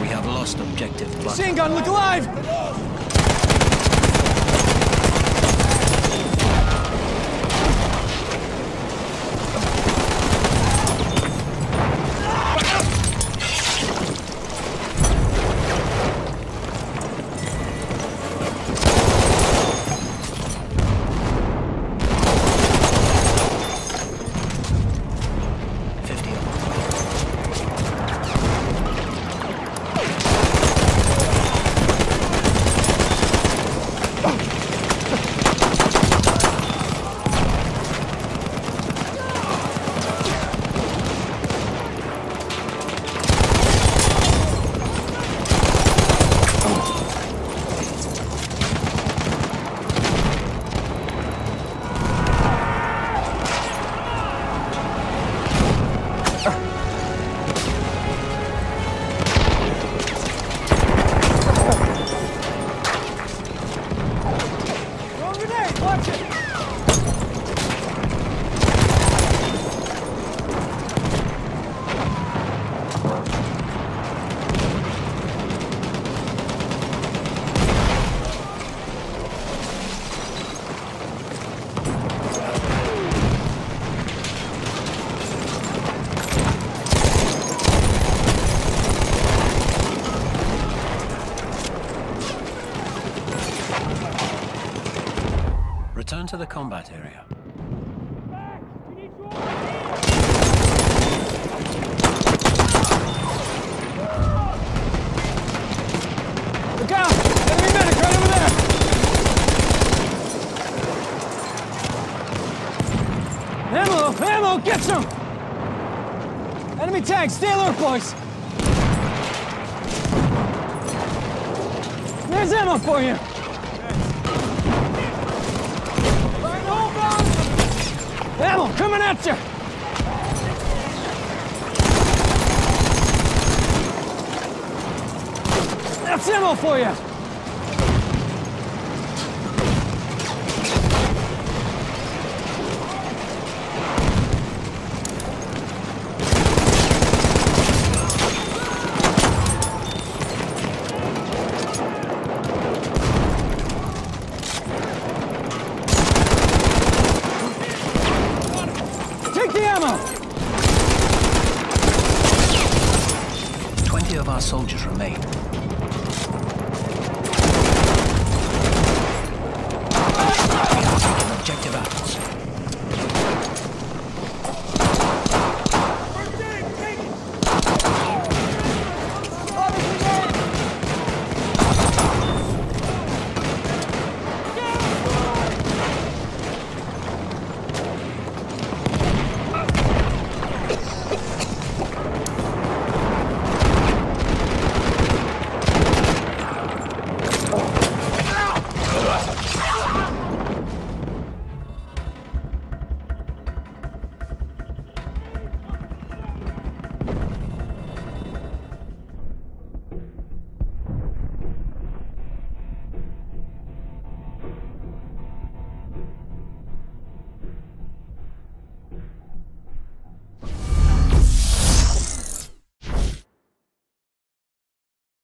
We have lost objective. Machine gun, look alive! Return to the combat area. Look out! Enemy medic right over there! Ammo! Ammo! Get some! Enemy tank! Stay alert, boys! There's ammo for you! Ammo coming at you! That's ammo for you! The ammo! Twenty of our soldiers remain.